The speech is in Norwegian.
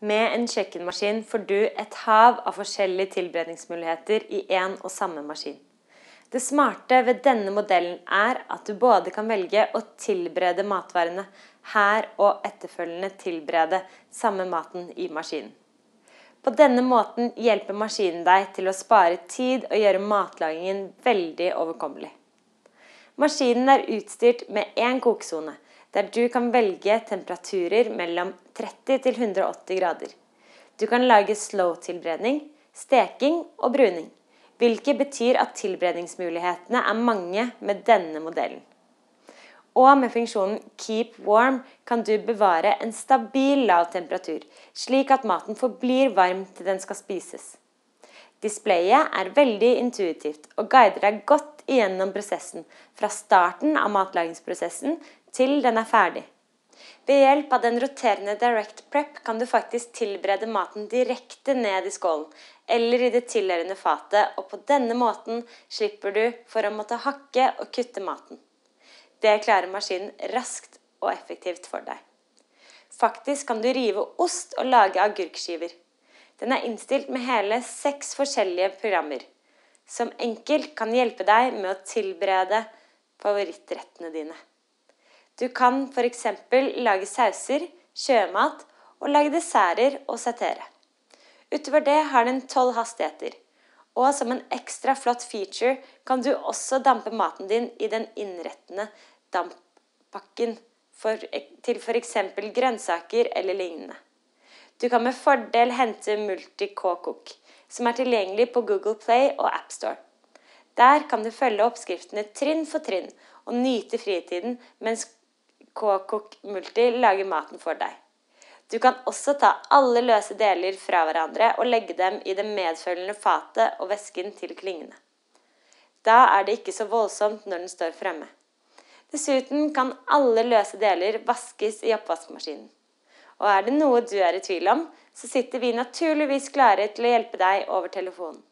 Med en kjøkkenmaskin får du et hav av forskjellige tilberedningsmuligheter i én og samme maskin. Det smarte ved denne modellen er at du både kan velge å tilberede matvarene her og etterfølgende tilberede samme maten i maskinen. På denne måten hjelper maskinen deg til å spare tid og gjøre matlagingen veldig overkommelig. Maskinen er utstyrt med én kokesone der du kan velge temperaturer mellom 30 til 180 grader. Du kan lage slow-tilberedning, steking og bruning, hvilket betyr at tilberedningsmulighetene er mange med denne modellen. Og med funksjonen Keep warm kan du bevare en stabil lav temperatur, slik at maten forblir varm til den skal spises. Displayet er veldig intuitivt og guider deg godt igjennom prosessen, fra starten av matlagingsprosessen til den er ferdig. Ved hjelp av den roterende direct prep kan du faktisk tilberede maten direkte ned i skålen eller i det tilhørende fatet, og på denne måten slipper du for å måtte hakke og kutte maten. Det klarer maskinen raskt og effektivt for deg. Faktisk kan du rive ost og lage agurkskiver. Den er innstilt med hele seks forskjellige programmer, som enkelt kan hjelpe deg med å tilberede favorittrettene dine. Du kan f.eks. lage sauser, sjømat og lage desserter og sertere. Utover det har den tolv hastigheter. Og som en ekstra flott feature kan du også dampe maten din i den innrettende damppakken for, til f.eks. grønnsaker eller lignende. Du kan med fordel hente Multi-K-Cook, som er tilgjengelig på Google Play og AppStore. Der kan du følge oppskriftene trinn for trinn og nyte fritiden mens K-Cook Multi lager maten for deg. Du kan også ta alle løse deler fra hverandre og legge dem i det medfølgende fatet og væsken til klingene. Da er det ikke så voldsomt når den står fremme. Dessuten kan alle løse deler vaskes i oppvaskmaskinen. Og er det noe du er i tvil om, så sitter vi naturligvis klare til å hjelpe deg over telefonen.